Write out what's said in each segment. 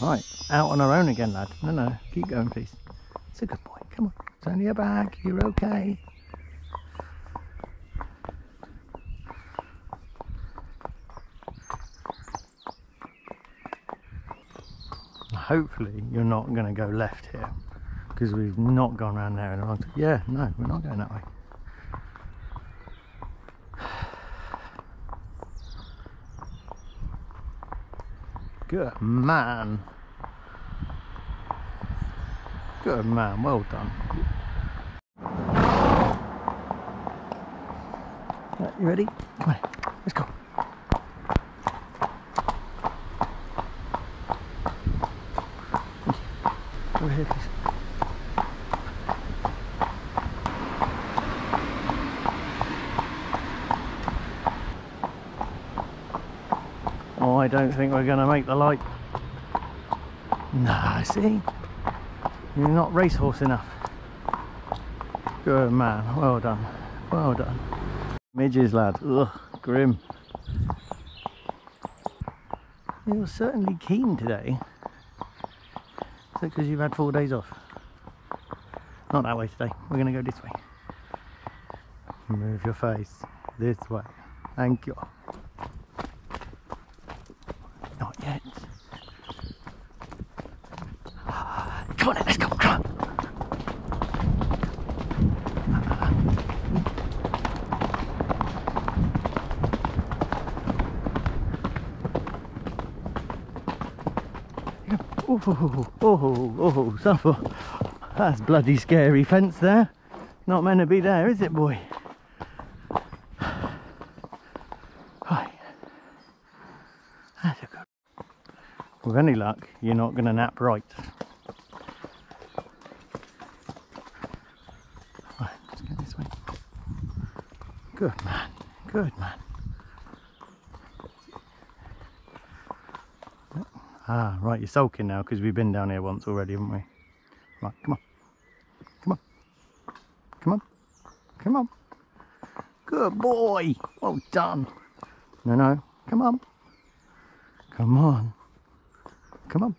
Right, out on our own again, lad. No, no, keep going, please. It's a good boy. Come on. Only a bag. You're okay. Hopefully, you're not going to go left here because we've not gone around there in a long time. Yeah, no, we're not going that way. Good man. Good man, well done. Right, you ready? Come on, let's go. Go ahead, please. Oh, I don't think we're going to make the light. Nah, see? You're not racehorse enough. Good man, well done. Well done. Midges, lad. Ugh, grim. You're certainly keen today. Is it because you've had four days off? Not that way today. We're going to go this way. Move your face this way. Thank you. Not yet. Come on, let's go. Come on. Oh, oh, oh, oh, son that's bloody scary fence there. Not meant to be there, is it, boy? Right. That's a good. With any luck, you're not going to nap. Right, let's go this way. Good man, good man. Ah, right, you're sulking now because we've been down here once already, haven't we? Right, come on. Come on. Come on. Come on. Good boy. Well done. No, no. Come on. Come on. Come on.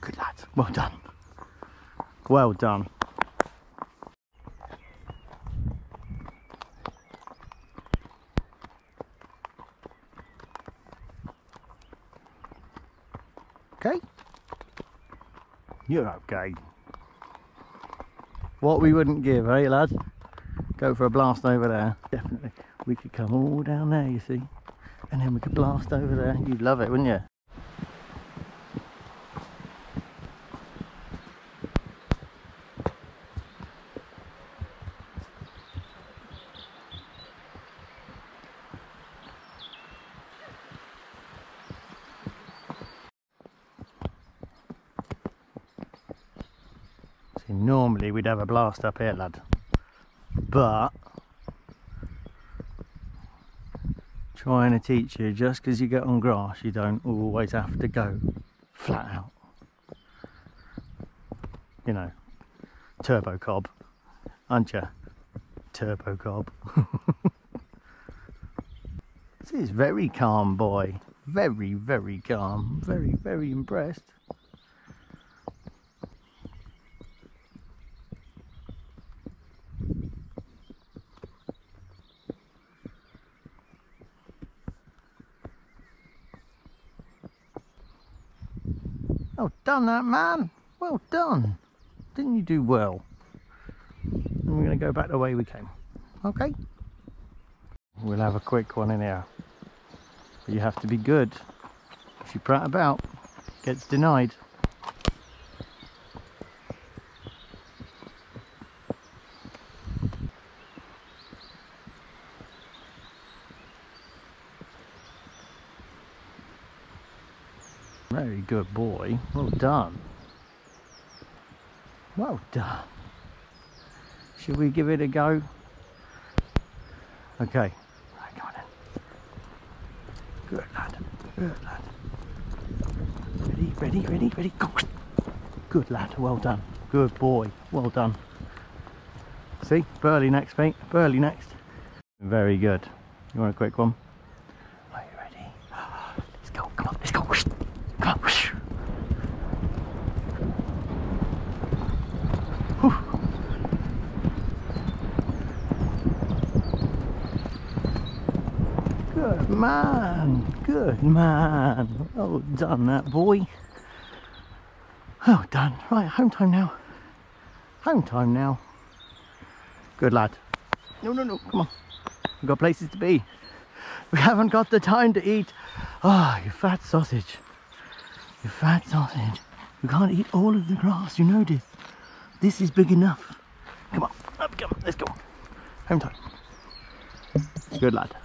Good lad. Well done. Well done. Okay? You're okay. What we wouldn't give, eh, lad? Go for a blast over there. Definitely. We could come all down there, you see. And then we could blast over there. You'd love it, wouldn't you? Normally we'd have a blast up here, lad. But trying to teach you just because you get on grass, you don't always have to go flat out. You know, turbo cob, aren't you? Turbo cob. this is very calm, boy. Very, very calm. Very, very impressed. Well done, that man. Well done. Didn't you do well? And we're going to go back the way we came. Okay? We'll have a quick one in here. But you have to be good. If you prat about, gets denied. Very good boy. Well done. Well done. Should we give it a go? Okay. Right, on. Good lad. Good lad. Ready, ready, ready, ready. Go. Good lad. Well done. Good boy. Well done. See? Burghley next, mate. Burghley next. Very good. You want a quick one? Are you ready? Let's go. on, let's go. Whoosh. Come on. Whoosh. Whew. Good man, good man. Well done, that boy. Well done. Right, home time now. Home time now. Good lad. No, no, no, come on. We've got places to be. We haven't got the time to eat. Ah, oh, you fat sausage. You fat sausage. You can't eat all of the grass, you know this. This is big enough. Come on, up, come on, let's go. Home time. Good lad.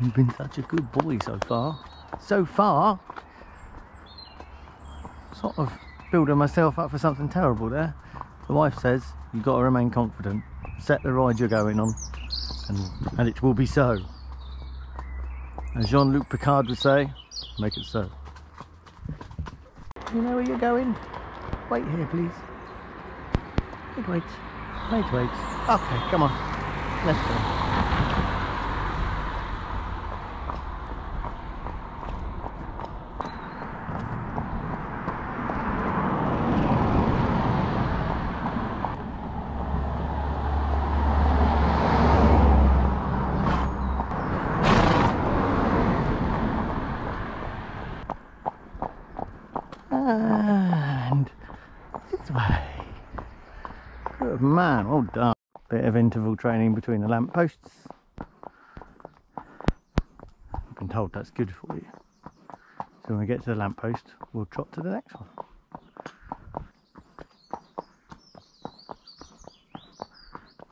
You've been such a good boy so far. So far, sort of building myself up for something terrible there. The wife says you've got to remain confident. Set the ride you're going on, and, and it will be so. As Jean-Luc Picard would say, make it so. You know where you're going? Wait here, please. Wait, wait. Wait, wait. Okay, come on. Let's go. And this way. Good man, well done. Bit of interval training between the lampposts. I've been told that's good for you. So when we get to the lamppost, we'll trot to the next one.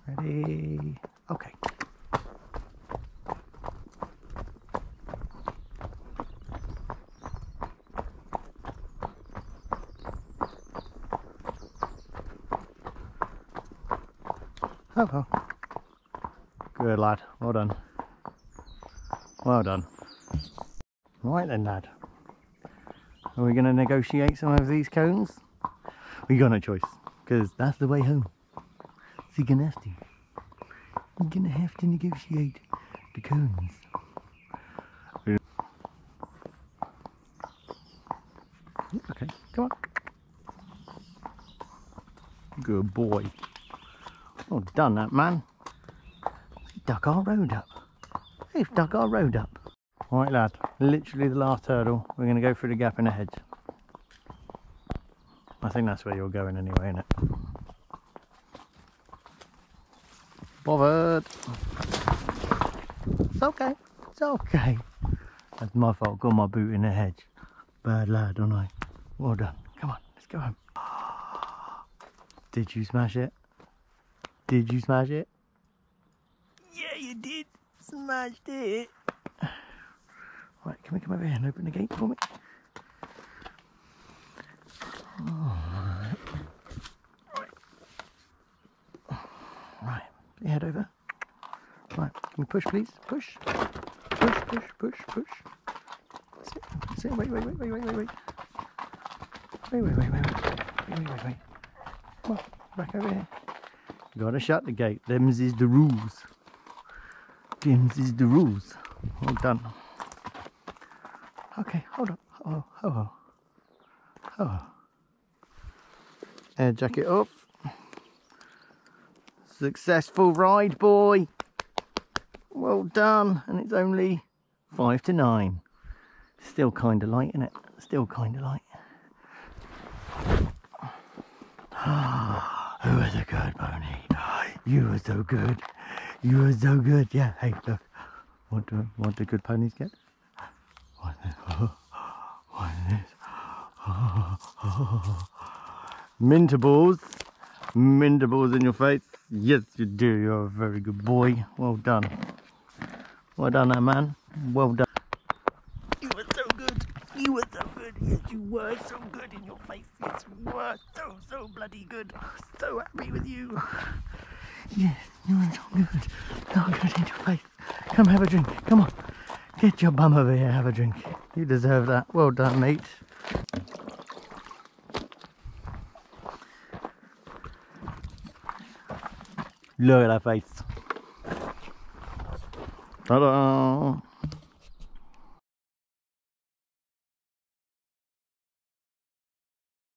Ready? Okay. Oh. Good lad, well done. Well done. Right then lad. Are we going to negotiate some of these cones? We got no choice, because that's the way home. So you're going to have to. You're going to have to negotiate the cones. Okay, come on. Good boy. Well done that man. He dug our road up. They've dug our road up. Right lad, literally the last hurdle. We're going to go through the gap in the hedge. I think that's where you're going anyway, isn't it? Bothered. It's okay. It's okay. That's my fault. Got my boot in the hedge. Bad lad, don't I? Well done. Come on, let's go home. Did you smash it? Did you smash it? Yeah, you did. Smashed it. Right, can we come over here and open the gate for me? Right. Right, head over. Right, can we push please? Push. Push, push, push, push. That's it. That's it. Wait, wait, wait, wait, wait, wait, wait. Wait, wait, wait, wait, wait. Wait, wait, wait, wait. Come on, back over here. Gotta shut the gate. Them's is the rules. Them's is the rules. All done. Okay, hold on. Oh, oh, oh. Oh. Air jacket off. Successful ride, boy. Well done. And it's only five to nine. Still kind of light, isn't it? Still kind of light. Ah. Who was a good pony? You were so good. You were so good. Yeah, hey, look. What do, what do good ponies get? What, oh, what is this? Mintables. Mintables in your face. Yes, you do. You're a very good boy. Well done. Well done, that man. Well done. You were so good. You were so good. Yes, you were so good in your face. You so, so bloody good. So happy with you. Yes, you were so good. So good in your face. Come have a drink. Come on. Get your bum over here, have a drink. You deserve that. Well done, mate. Look at that face. Ta-da!